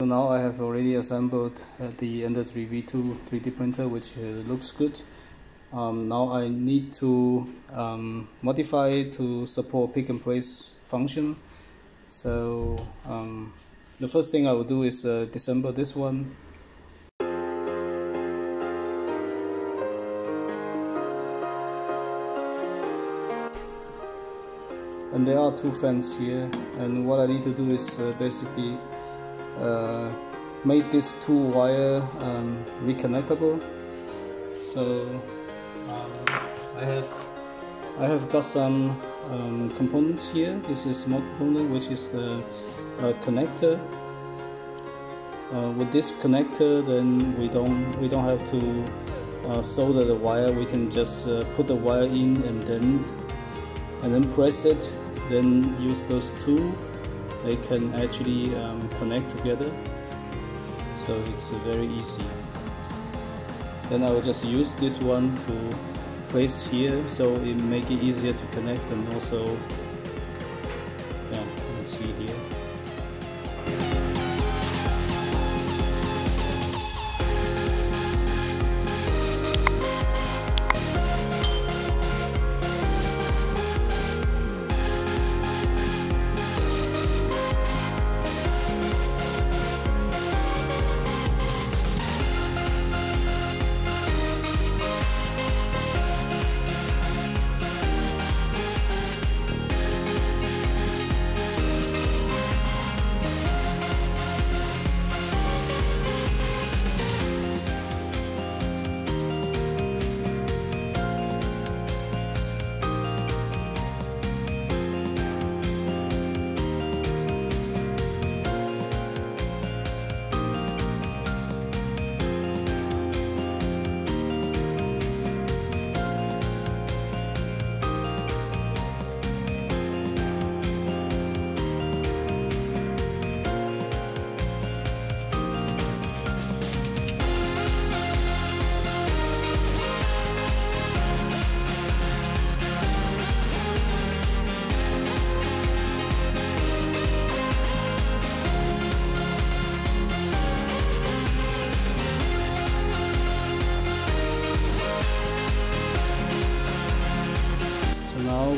So now I have already assembled uh, the Ender 3 V2 3D printer which uh, looks good. Um, now I need to um, modify it to support pick and place function. So um, the first thing I will do is uh, disassemble this one and there are two fans here and what I need to do is uh, basically uh, make this two wire um, reconnectable. So um, I have I have got some um, components here. This is small component which is the uh, connector. Uh, with this connector then we don't we don't have to uh, solder the wire. We can just uh, put the wire in and then and then press it then use those two they can actually um, connect together. So it's very easy. Then I will just use this one to place here so it make it easier to connect and also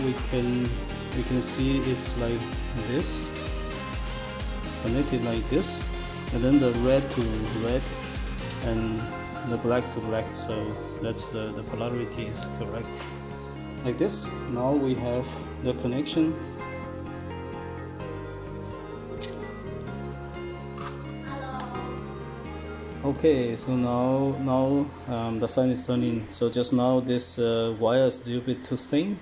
we can we can see it's like this. Connected like this. And then the red to red and the black to black. So that's the, the polarity is correct. Like this. Now we have the connection. Okay so now now um, the fan is turning. So just now this uh, wire is a little bit too thin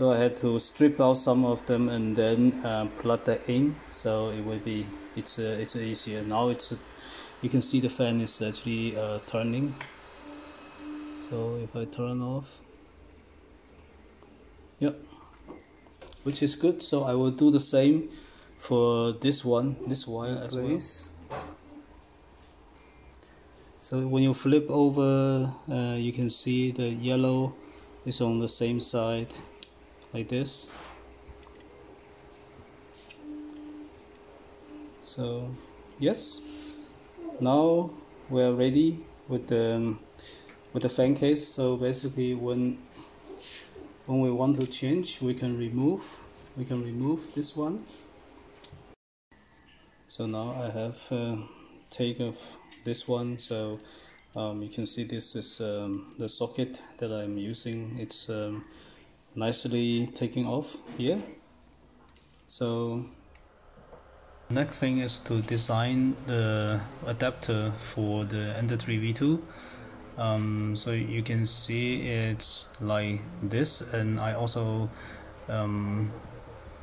so I had to strip out some of them and then uh, plug that in. So it will be it's uh, it's easier. Now it's you can see the fan is actually uh, turning. So if I turn off yep which is good. So I will do the same for this one this wire as well. So when you flip over uh, you can see the yellow is on the same side like this. So yes. Now we are ready with the with the fan case. So basically when when we want to change we can remove we can remove this one. So now I have uh, take off this one. So um, you can see this is um, the socket that I'm using. It's um, nicely taking off here. So next thing is to design the adapter for the Ender 3 V2 um, so you can see it's like this and I also um,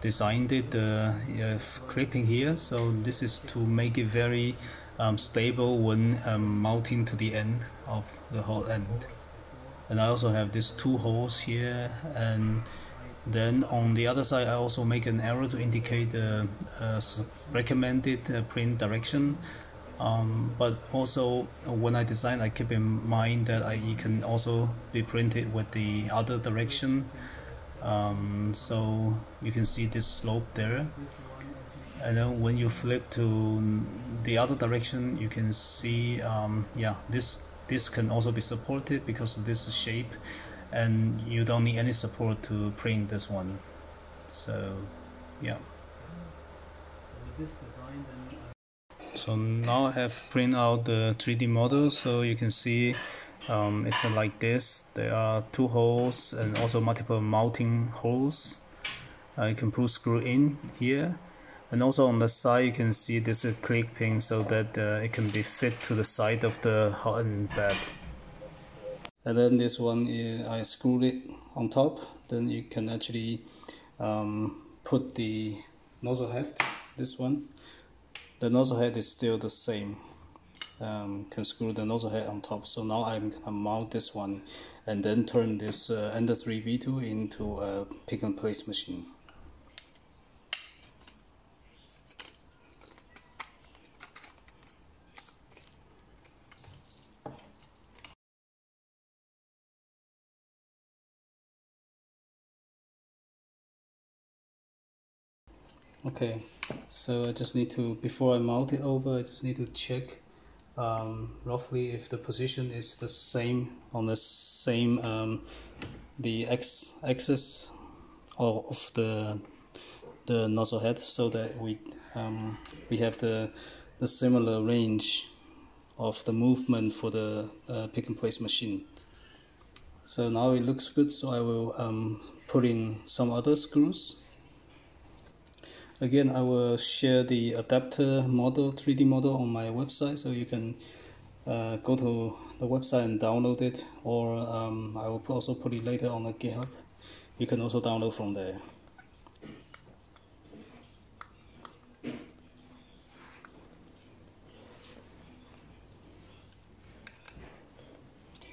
designed it the uh, clipping here. So this is to make it very um, stable when um, mounting to the end of the whole end and I also have these two holes here. And then on the other side I also make an arrow to indicate the uh, recommended uh, print direction. Um, but also when I design I keep in mind that I, it can also be printed with the other direction. Um, so you can see this slope there and then when you flip to the other direction you can see um, yeah this this can also be supported because of this shape. And you don't need any support to print this one. So yeah. So now I have print out the 3D model. So you can see um, it's like this. There are two holes and also multiple mounting holes. Uh, you can put screw in here and also on the side you can see this click pin so that uh, it can be fit to the side of the hot end bed and then this one is, I screwed it on top. Then you can actually um, put the nozzle head this one. The nozzle head is still the same. Um, can screw the nozzle head on top. So now I'm gonna mount this one and then turn this uh, Ender 3 V2 into a pick and place machine okay so I just need to before I mount it over I just need to check um, roughly if the position is the same on the same um, the x axis of the the nozzle head so that we um, we have the the similar range of the movement for the uh, pick and place machine. So now it looks good so I will um, put in some other screws Again, I will share the adapter model, 3D model on my website, so you can uh, go to the website and download it, or um, I will also put it later on the GitHub. You can also download from there.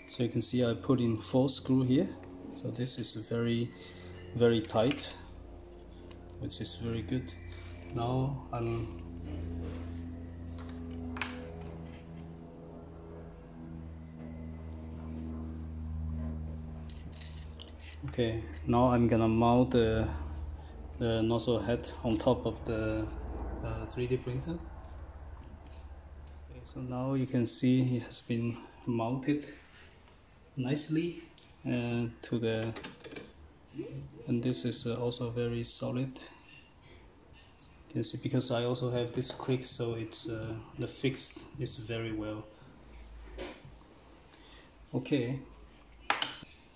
So you can see I put in four screw here. So this is very, very tight which is very good. Now I'm okay now I'm gonna mount the, the nozzle head on top of the uh, 3D printer. Okay, so now you can see it has been mounted nicely uh, to the and this is uh, also very solid can see because I also have this click so it's uh, the fixed is very well. Okay.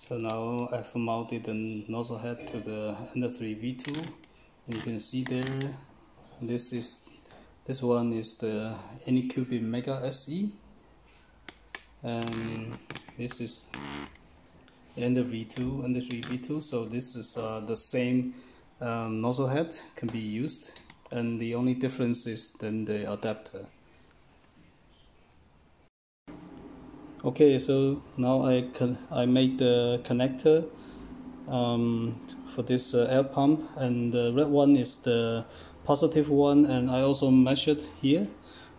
So now I've mounted the nozzle head to the Ender 3 V2 and you can see there this is this one is the Anycubic Mega SE and this is Ender V2, Ender 3 V2. So this is uh, the same um, nozzle head can be used, and the only difference is then the adapter. Okay, so now I can I made the connector um, for this uh, air pump, and the red one is the positive one, and I also measured here.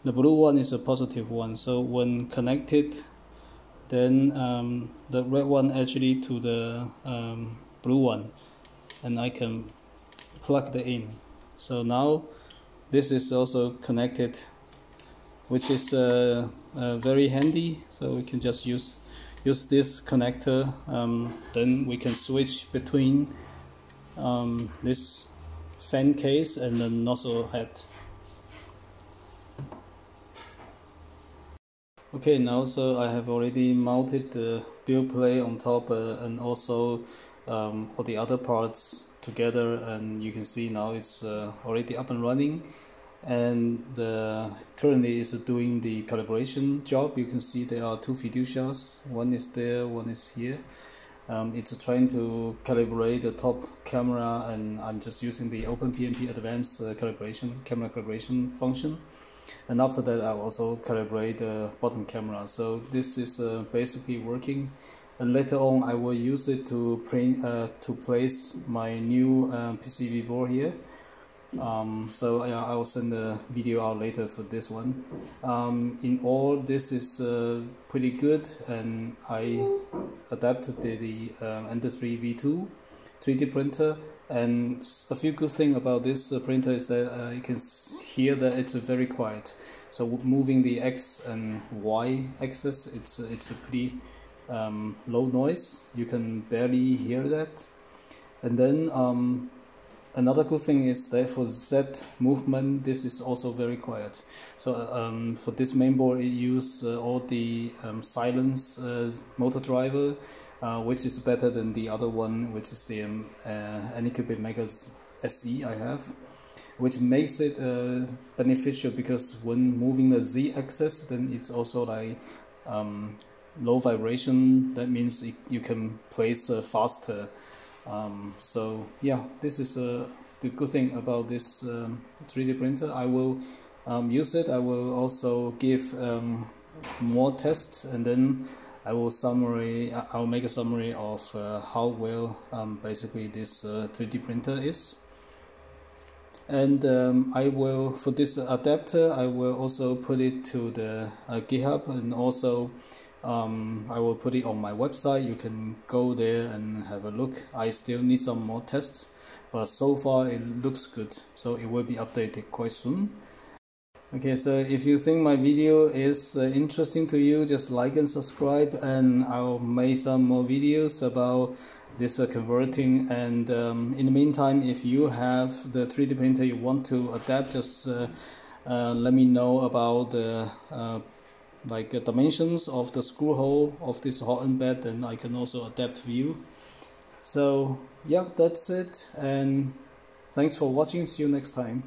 The blue one is a positive one. So when connected then um, the red one actually to the um, blue one and I can plug the in so now this is also connected which is uh, uh, very handy. So we can just use use this connector um, then we can switch between um, this fan case and the nozzle head. Okay, now so I have already mounted the build plate on top uh, and also um, all the other parts together and you can see now it's uh, already up and running. And the, currently is doing the calibration job. You can see there are two fiducials, one is there, one is here. Um, it's trying to calibrate the top camera and I'm just using the OpenPNP advanced uh, calibration, camera calibration function. And after that I also calibrate the bottom camera. So this is uh, basically working and later on I will use it to print uh, to place my new uh, PCB board here. Um, so yeah, I will send the video out later for this one. Um, in all this is uh, pretty good and I adapted the, the um, Ender 3 V2 3D printer. And a few good thing about this uh, printer is that uh, you can hear that it's very quiet. So moving the X and Y axis, it's it's a pretty um, low noise. You can barely hear that. And then um, another good thing is that for Z movement, this is also very quiet. So um, for this mainboard, it use uh, all the um, silence uh, motor driver uh, which is better than the other one, which is the um, uh, Anycubic Mega SE I have, which makes it uh, beneficial because when moving the Z axis, then it's also like um, low vibration. That means it, you can place uh, faster. Um, so yeah, this is uh, the good thing about this um, 3D printer. I will um, use it. I will also give um, more tests and then I will summary. I will make a summary of uh, how well um, basically this uh, 3D printer is. And um, I will for this adapter, I will also put it to the uh, GitHub, and also um, I will put it on my website. You can go there and have a look. I still need some more tests, but so far it looks good. So it will be updated quite soon. Okay, so if you think my video is uh, interesting to you, just like and subscribe and I'll make some more videos about this uh, converting and um, in the meantime, if you have the 3D printer you want to adapt, just uh, uh let me know about the uh, like uh, dimensions of the screw hole of this hot end bed and I can also adapt view. So yeah, that's it and thanks for watching. See you next time.